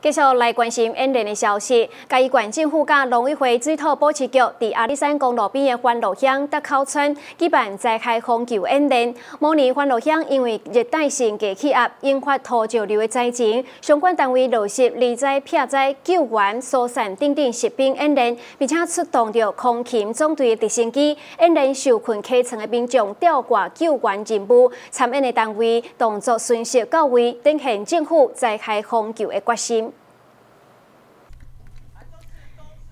继续来关心演练的消息。嘉义县政府甲农委会水土保持局伫阿里山公路边的欢乐乡德口村举办在开风球演练。模拟欢乐乡因为热带性低气压引发土石流的灾情，相关单位落实离灾避灾救援疏散等等实兵演练，并且出动着空勤总队的直升机演练受困客层的民众吊挂救援任务。参演的单位动作顺序到位，展现政府在开风球的决心。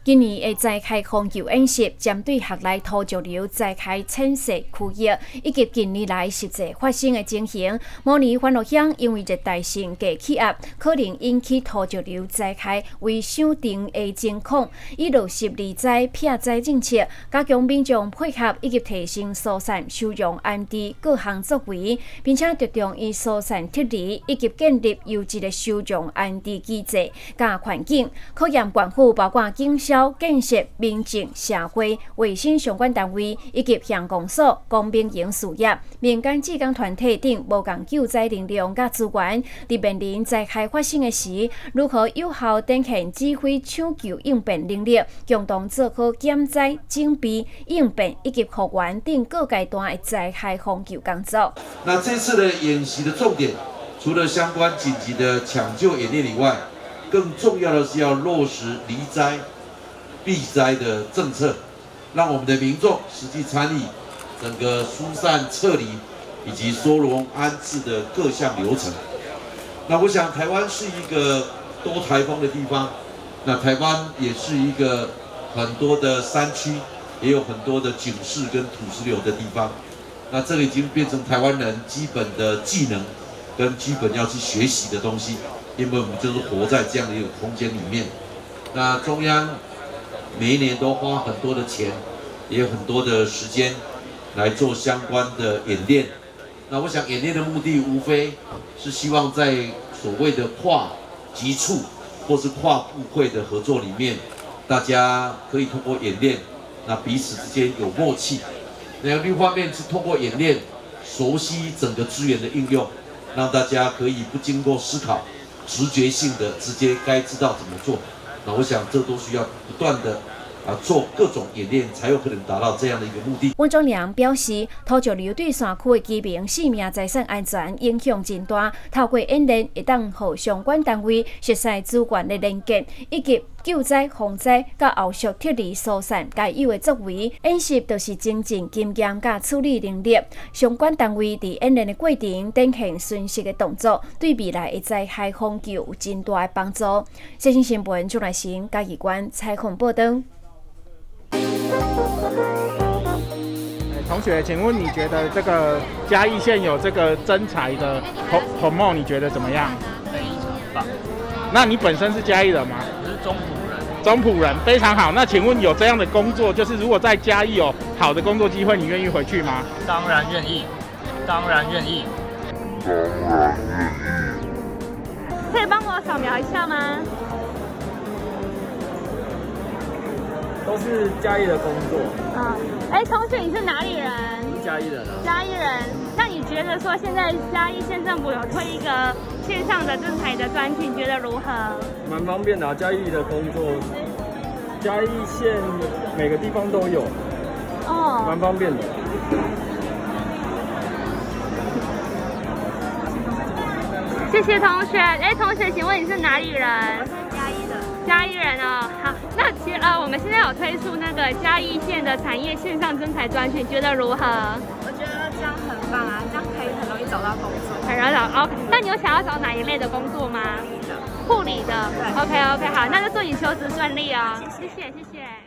今年的在开风球演习，针对学内土石流在开浅色区域，以及近年来实际发生的情形，模拟欢乐乡因为热带性低气压可能引起土石流灾开为想定的情况，以落实离灾避灾政策，加强民众配合以及提升疏散收容安置各项作为，并且着重以疏散撤离以及建立优质的收容安置机制，加环境考验管护，包括警消。建设民政、社会、卫生相关单位，以及乡公所、公民营事业、民间志工团体等无共救灾能量甲资源，伫面临灾害发生的时，如何有效展现指挥抢救应变能力，共同做好减灾、整备、应变以及复原等各阶段的灾害防救工作。那这次的演习的重点，除了相关紧急的抢救演练以外，更重要的是要落实离灾。避灾的政策，让我们的民众实际参与整个疏散撤离以及收容安置的各项流程。那我想，台湾是一个多台风的地方，那台湾也是一个很多的山区，也有很多的警示跟土石流的地方。那这个已经变成台湾人基本的技能跟基本要去学习的东西，因为我们就是活在这样的一个空间里面。那中央。每一年都花很多的钱，也有很多的时间来做相关的演练。那我想演练的目的无非是希望在所谓的跨级处或是跨部会的合作里面，大家可以通过演练，那彼此之间有默契。那另一方面是通过演练熟悉整个资源的应用，让大家可以不经过思考，直觉性的直接该知道怎么做。那我想，这都需要不断的啊做各种演练，才有可能达到这样的一个目的。温忠良表示，土石流对山区的居民性命财产安全影响真大，透过演练，一旦和相关单位熟悉资源的连接，以及救灾、防灾、甲后续撤离疏散该有的作为，演习就是增进经验甲处理能力。相关单位伫演练的过程展现顺势的动作，对未来的灾害防救有真大的帮助。最新新闻就来先嘉义关采访报道。同学，请问你觉得这个嘉义县有这个真才的红红帽，你觉得怎么样？非常棒。那你本身是嘉义人吗？我是中埔人。中埔人非常好，那请问有这样的工作，就是如果在嘉义有好的工作机会，你愿意回去吗？当然愿意，当然愿意，当然愿意。可以帮我扫描一下吗？都是嘉义的工作。嗯，哎，同学，你是哪里人？嘉义人啊。嘉义人，那你觉得说现在嘉义县政府有推一个？线上的征才的专区，你觉得如何？蛮方便的，嘉义的工作，嘉义县每个地方都有，哦，蛮方便的。谢谢同学。哎，同学，请问你是哪里人？我是嘉义的。嘉义人哦，好。那其实呃，我们现在有推出那个嘉义县的产业线上征才专区，你觉得如何？我觉得这样很棒啊，这样可以很容易找到工作。很容易找，OK。那你有想要找哪一类的工作吗？护理的。护理的。OK OK，好，那就祝你求职顺利哦。谢谢谢谢。